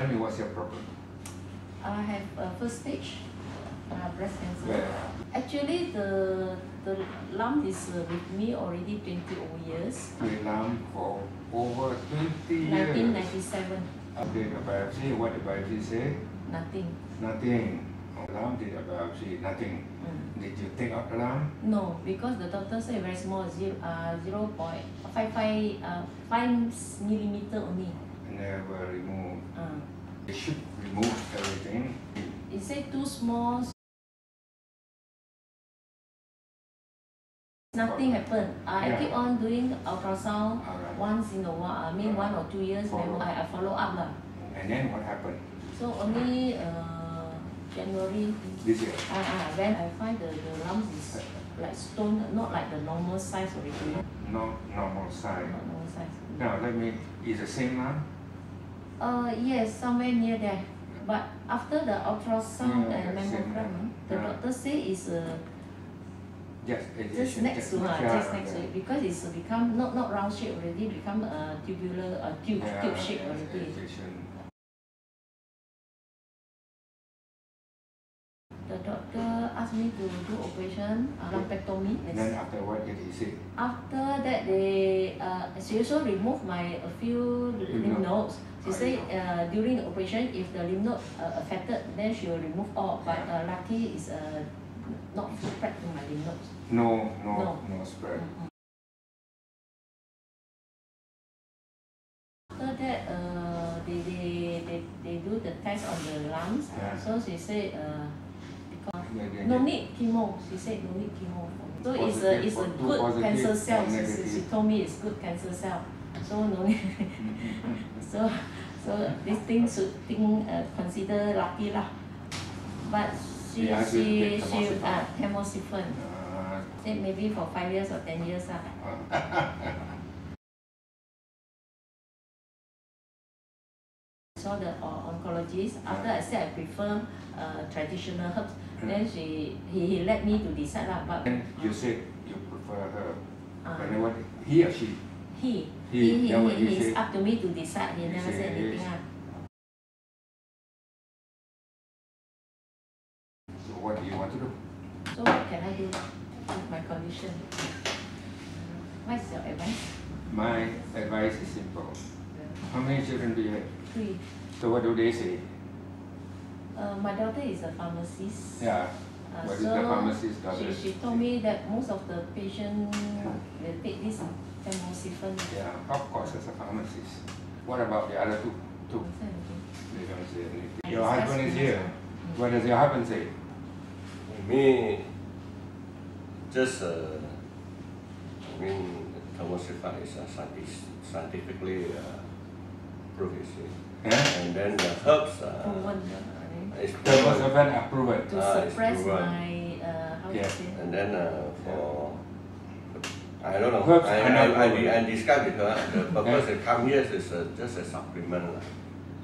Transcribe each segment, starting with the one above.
Tell me what's your problem? I have uh, first stage uh, breast cancer. Where? Actually, the the lump is uh, with me already 20 old years. With lump for over 20 years. 1997, Did a biopsy, what the biopsy say? nothing. Nothing. Lump did a biopsy, nothing. Mm. Did you take out the lump? No, because the doctor say very small, zero, uh, 0.55 uh, 5 millimeter only. Never remove. Uh, They should remove everything. it say too small. Nothing happened. I Yeah. keep on doing ultrasound Alright. once in a while. I mean one or two years. Follow. Then I, I follow up lah. And then what happened? So only uh, January This year. uh, uh, when I find the, the lumps is like stone, not like the normal size already. No normal size. Not normal size. Now let me, is the same lump? Uh, yes, somewhere near there. But after the ultrasound Yeah, and mammogram, ah, the Yeah. doctor say is uh, Just, just next to her, yeah, just next to it, because it's become not not round shape already, become a tubular, a tube Yeah, tube shape already. excision. Asked me to do operation, uh, lumpectomy. Then after what did he say? After that, they uh, she also removed my a few Lymph nodes. She say uh, during the operation, if the lymph node uh, affected, then she will remove all. But uh, lucky is uh, not spread to my lymph nodes. No, no, No. no spread. After that, uh, they, they, they, they do the test on the lungs. So she said, uh, because Then- then no need chemo. She said no need chemo. So it's a it's a good cancer cell. She, she, she told me it's good cancer cell. So no need. so so this thing should think uh, consider lucky lah. But she They ask you to she she uh, tamoxifen. Uh, Said maybe for five years or ten years ah. saw the uh, oncologist. After I said I prefer uh, traditional herbs, then she he, he let me to decide lah. But Then you said you prefer her. uh, But then what, he or she? he He, he he, then what he, he say? up to me to decide. He never said anything ah. So what do you want to do? So what can I do with my condition? What's your advice? My advice is simple. How many children do you have? Three. So what do they say? Uh, my daughter is a pharmacist. Yeah. Uh, What is so the pharmacist she, daughter? she told me that most of the patients will take this tamoxifen. Yeah, of course, as a pharmacist. What about the other two? Two. Don't say anything. They don't say anything. Your husband is here. What does your husband say? Me, just uh, I mean, tamoxifen is uh, scientific, scientifically uh, proved, you see. Yeah? And then the herbs Proven, uh, is There was proven. a van approved. to Ah, suppress my uh, how Yeah. to say And then uh, for I don't know. Herbs I, are not I, I, proven. I discussed with her. The purpose it come here is uh, just a supplement. lah.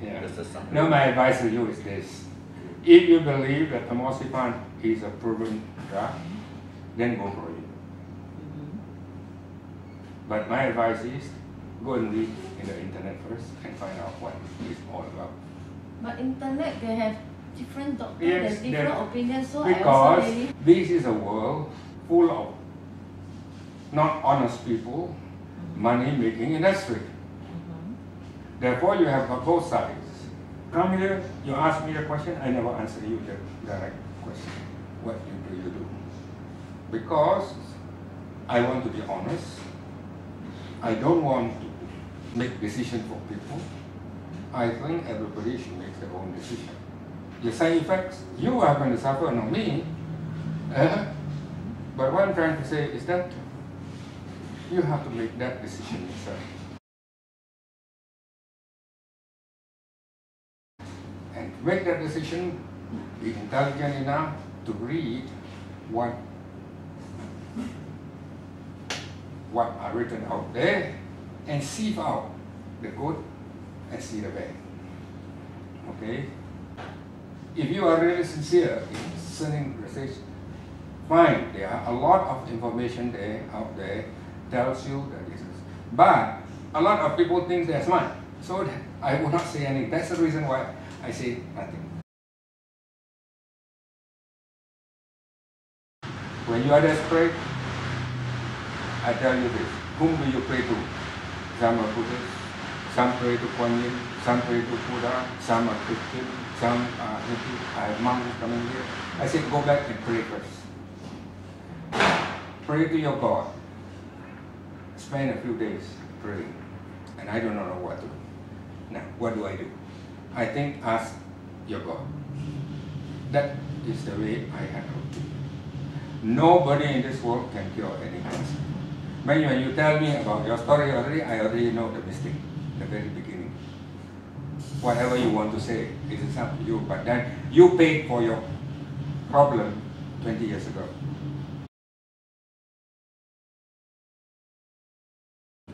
Yeah. Just a supplement. Now my advice to you is this. If you believe that tamoxifen is a proven drug, then go for it. Mhm. But my advice is go and read in the internet first and find out what it's all about. But internet they have different doctors, Yes, different there- opinions. So Because really this is a world full of not honest people, money making industry. Mhm. Therefore, you have got both sides. Come here, you ask me a question, I never answer you the direct question. What you do you do? Because I want to be honest. I don't want to make decision for people. I think everybody should make their own decision. The side effects, you are going to suffer, not me. Eh? But what I'm trying to say is that you have to make that decision yourself. And to make that decision, be intelligent enough to read what what are written out there and sieve out the good and see the bad. Okay? If you are really sincere in sending research, fine, there are a lot of information there out there tells you that this is. But a lot of people think they're smart. So I will not say anything. That's the reason why I say nothing. When you are desperate, I tell you this, whom do you pray to? Buddhists, some pray to Kuan Yin, some pray to Buddha, some are Christian, some are Hindu, I have monks coming here. I say go back and pray first. Pray to your God. Spend a few days praying. And I do not know what to do. Now, what do I do? I think ask your God. That is the way I handle it. Nobody in this world can cure any cancer. When you tell me about your story already, I already know the mistake, the very beginning. Whatever you want to say, it is up to you. But then you paid for your problem 20 years ago.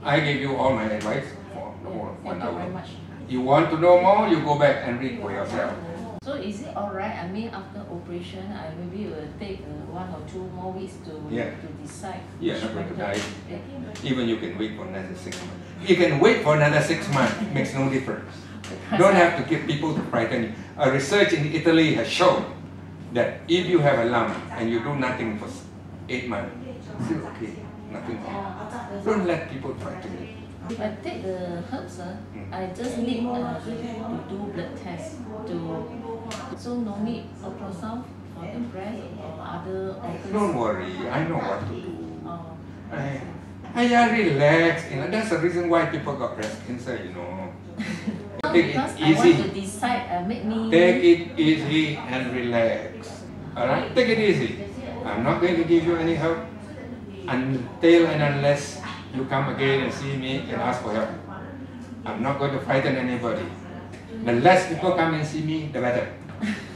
I gave you all my advice for no more Thank one you very hour. much. You want to know more, you go back and read for yourself. So is it alright, I mean after operation, I maybe will take uh, one or two more weeks to Yeah. to decide. You're not going to die. Even you can wait for another six months. You can wait for another six months, It makes no difference. Don't have to give people to frighten you. A research in Italy has shown that if you have a lump and you do nothing for eight months, still okay, nothing wrong. Don't let people frighten you. If I take the herbs, uh, Mm. I just need uh, to, to do blood test to so no need ultrasound for the breast or other organs. Don't worry, I know what to do. Oh, I, I relax, you know, that's the reason why people got breast cancer, you know. no, Take it because I want easy. to decide, uh, make me. Take it easy and relax. Alright? Take it easy. I'm not going to give you any help until and unless you come again and see me and ask for help. I'm not going to frighten anybody. The less people come and see me, the better. Yeah.